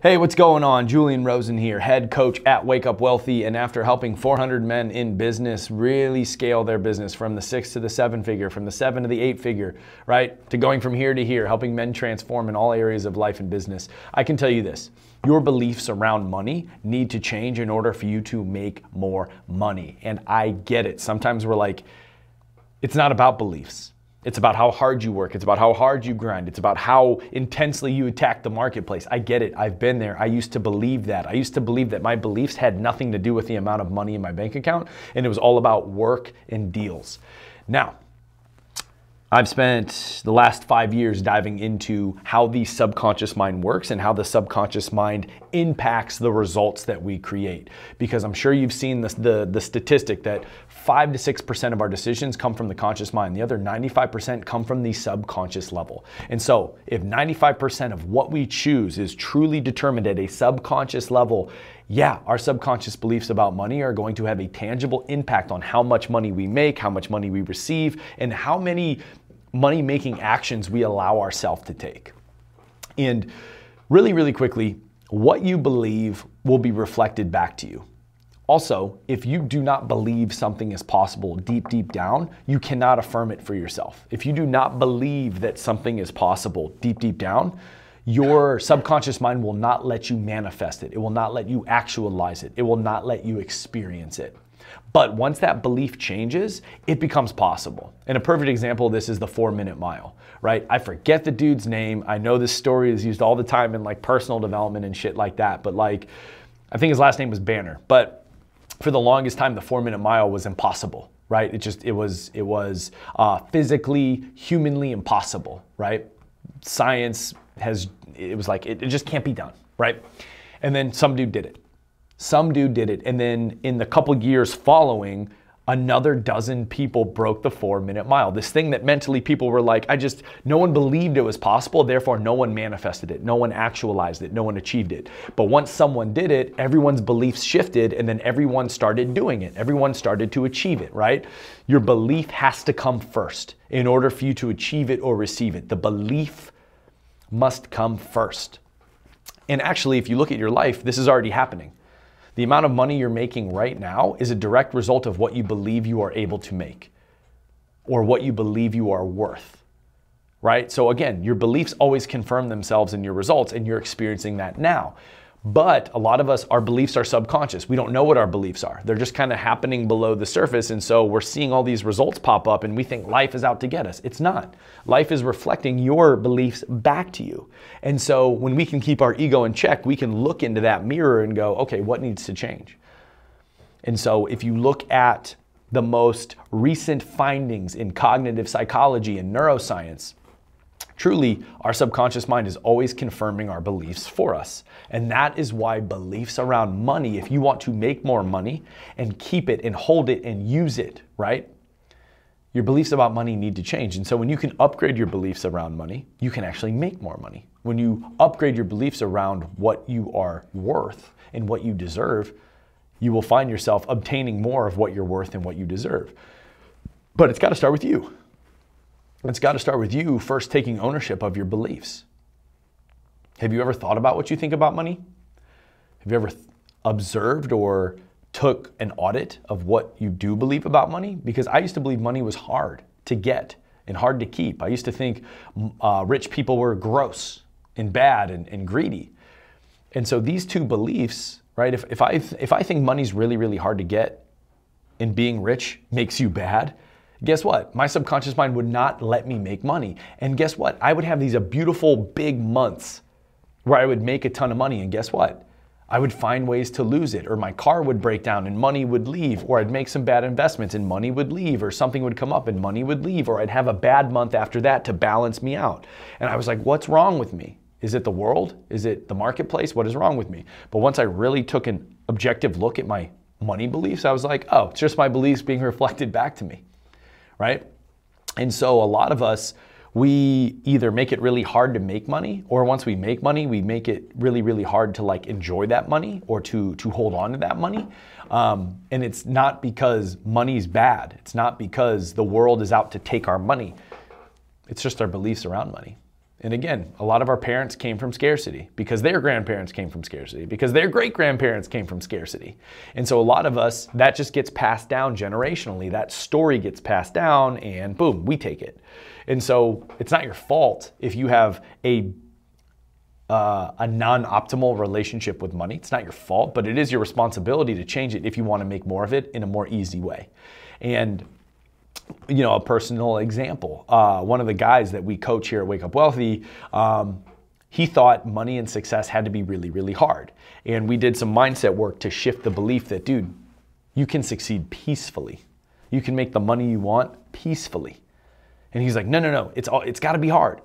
Hey, what's going on? Julian Rosen here, head coach at Wake Up Wealthy. And after helping 400 men in business really scale their business from the six to the seven figure, from the seven to the eight figure, right, to going from here to here, helping men transform in all areas of life and business, I can tell you this your beliefs around money need to change in order for you to make more money. And I get it. Sometimes we're like, it's not about beliefs. It's about how hard you work. It's about how hard you grind. It's about how intensely you attack the marketplace. I get it. I've been there. I used to believe that. I used to believe that my beliefs had nothing to do with the amount of money in my bank account, and it was all about work and deals. Now, I've spent the last five years diving into how the subconscious mind works and how the subconscious mind impacts the results that we create. Because I'm sure you've seen the, the, the statistic that 5 to 6% of our decisions come from the conscious mind. The other 95% come from the subconscious level. And so, if 95% of what we choose is truly determined at a subconscious level, yeah, our subconscious beliefs about money are going to have a tangible impact on how much money we make, how much money we receive, and how many money making actions we allow ourselves to take. And really, really quickly, what you believe will be reflected back to you. Also, if you do not believe something is possible deep, deep down, you cannot affirm it for yourself. If you do not believe that something is possible deep, deep down, your subconscious mind will not let you manifest it. It will not let you actualize it. It will not let you experience it. But once that belief changes, it becomes possible. And a perfect example of this is the four minute mile, right? I forget the dude's name. I know this story is used all the time in like personal development and shit like that. But like, I think his last name was Banner. But for the longest time, the four minute mile was impossible, right? It just, it was, it was uh, physically, humanly impossible, right? Science has, it was like, it, it just can't be done, right? And then some dude did it. Some dude did it. And then in the couple years following, another dozen people broke the four minute mile. This thing that mentally people were like, I just, no one believed it was possible, therefore no one manifested it, no one actualized it, no one achieved it. But once someone did it, everyone's beliefs shifted and then everyone started doing it. Everyone started to achieve it, right? Your belief has to come first in order for you to achieve it or receive it. The belief must come first. And actually, if you look at your life, this is already happening. The amount of money you're making right now is a direct result of what you believe you are able to make or what you believe you are worth. Right? So again, your beliefs always confirm themselves in your results and you're experiencing that now. But a lot of us, our beliefs are subconscious. We don't know what our beliefs are. They're just kind of happening below the surface. And so we're seeing all these results pop up and we think life is out to get us. It's not. Life is reflecting your beliefs back to you. And so when we can keep our ego in check, we can look into that mirror and go, okay, what needs to change? And so if you look at the most recent findings in cognitive psychology and neuroscience, Truly, our subconscious mind is always confirming our beliefs for us. And that is why beliefs around money, if you want to make more money and keep it and hold it and use it, right? Your beliefs about money need to change. And so when you can upgrade your beliefs around money, you can actually make more money. When you upgrade your beliefs around what you are worth and what you deserve, you will find yourself obtaining more of what you're worth and what you deserve. But it's got to start with you. It's got to start with you first taking ownership of your beliefs. Have you ever thought about what you think about money? Have you ever th- observed or took an audit of what you do believe about money? Because I used to believe money was hard to get and hard to keep. I used to think uh, rich people were gross and bad and, and greedy. And so these two beliefs, right? If, if, I, if I think money's really, really hard to get and being rich makes you bad, guess what? My subconscious mind would not let me make money. And guess what? I would have these uh, beautiful big months where I would make a ton of money. And guess what? I would find ways to lose it, or my car would break down and money would leave, or I'd make some bad investments and money would leave, or something would come up and money would leave, or I'd have a bad month after that to balance me out. And I was like, what's wrong with me? Is it the world? Is it the marketplace? What is wrong with me? But once I really took an objective look at my money beliefs, I was like, oh, it's just my beliefs being reflected back to me right? And so a lot of us, we either make it really hard to make money or once we make money we make it really really hard to like enjoy that money or to to hold on to that money. Um, and it's not because money's bad. It's not because the world is out to take our money. It's just our beliefs around money And again, a lot of our parents came from scarcity because their grandparents came from scarcity, because their great grandparents came from scarcity. And so a lot of us, that just gets passed down generationally. That story gets passed down, and boom, we take it. And so it's not your fault if you have a uh, a non-optimal relationship with money. It's not your fault, but it is your responsibility to change it if you want to make more of it in a more easy way. And you know, a personal example. Uh, one of the guys that we coach here at Wake Up Wealthy, um, he thought money and success had to be really, really hard. And we did some mindset work to shift the belief that, dude, you can succeed peacefully. You can make the money you want peacefully. And he's like, no, no, no, it's all, it's got to be hard.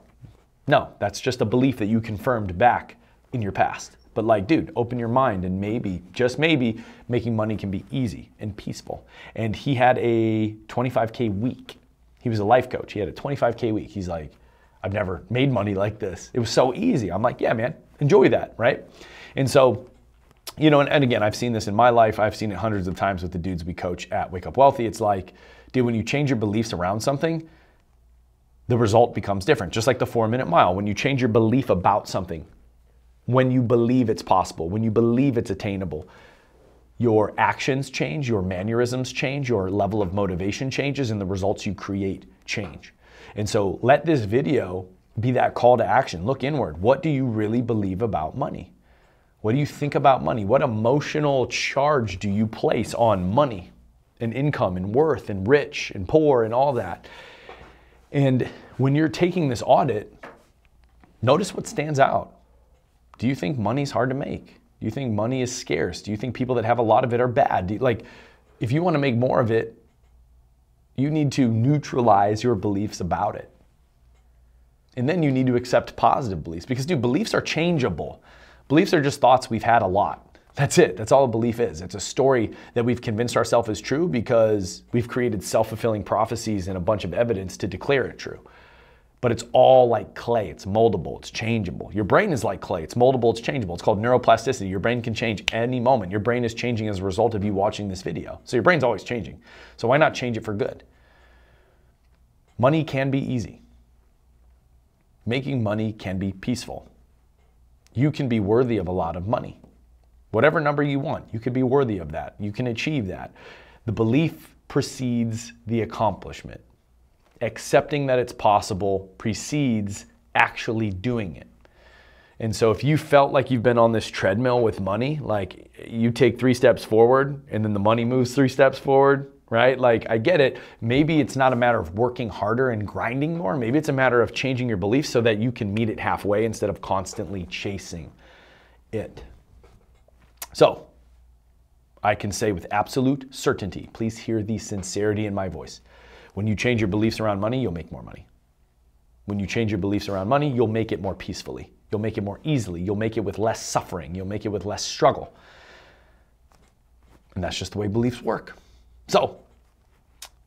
No, that's just a belief that you confirmed back in your past. But like, dude, open your mind and maybe, just maybe, making money can be easy and peaceful. And he had a 25K week. He was a life coach. He had a 25K week. He's like, I've never made money like this. It was so easy. I'm like, yeah, man, enjoy that, right? And so, you know, and, and again, I've seen this in my life. I've seen it hundreds of times with the dudes we coach at Wake Up Wealthy. It's like, dude, when you change your beliefs around something, the result becomes different. Just like the four minute mile, when you change your belief about something, when you believe it's possible, when you believe it's attainable, your actions change, your mannerisms change, your level of motivation changes, and the results you create change. And so let this video be that call to action. Look inward. What do you really believe about money? What do you think about money? What emotional charge do you place on money and income and worth and rich and poor and all that? And when you're taking this audit, notice what stands out. Do you think money's hard to make? Do you think money is scarce? Do you think people that have a lot of it are bad? You, like, if you want to make more of it, you need to neutralize your beliefs about it. And then you need to accept positive beliefs because, dude, beliefs are changeable. Beliefs are just thoughts we've had a lot. That's it. That's all a belief is. It's a story that we've convinced ourselves is true because we've created self fulfilling prophecies and a bunch of evidence to declare it true but it's all like clay. It's moldable, it's changeable. Your brain is like clay. It's moldable, it's changeable. It's called neuroplasticity. Your brain can change any moment. Your brain is changing as a result of you watching this video. So your brain's always changing. So why not change it for good? Money can be easy. Making money can be peaceful. You can be worthy of a lot of money. Whatever number you want, you can be worthy of that. You can achieve that. The belief precedes the accomplishment accepting that it's possible precedes actually doing it. And so if you felt like you've been on this treadmill with money, like you take three steps forward and then the money moves three steps forward, right? Like I get it. Maybe it's not a matter of working harder and grinding more. Maybe it's a matter of changing your beliefs so that you can meet it halfway instead of constantly chasing it. So I can say with absolute certainty, please hear the sincerity in my voice. When you change your beliefs around money, you'll make more money. When you change your beliefs around money, you'll make it more peacefully. You'll make it more easily. You'll make it with less suffering. You'll make it with less struggle. And that's just the way beliefs work. So,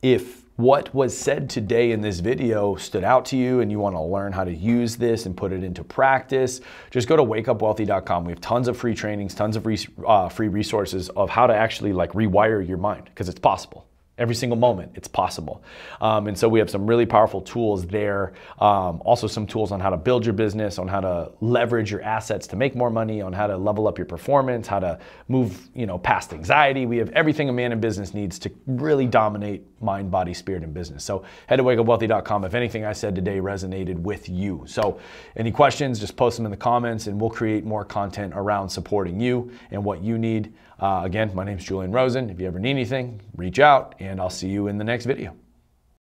if what was said today in this video stood out to you and you want to learn how to use this and put it into practice, just go to wakeupwealthy.com. We have tons of free trainings, tons of re- uh, free resources of how to actually like rewire your mind because it's possible every single moment it's possible. Um, and so we have some really powerful tools there. Um, also some tools on how to build your business on how to leverage your assets to make more money on how to level up your performance how to move you know past anxiety. We have everything a man in business needs to really dominate mind body spirit and business. So head to wakeupwealthy.com if anything i said today resonated with you. So any questions just post them in the comments and we'll create more content around supporting you and what you need uh, again my name is julian rosen if you ever need anything reach out and I'll see you in the next video.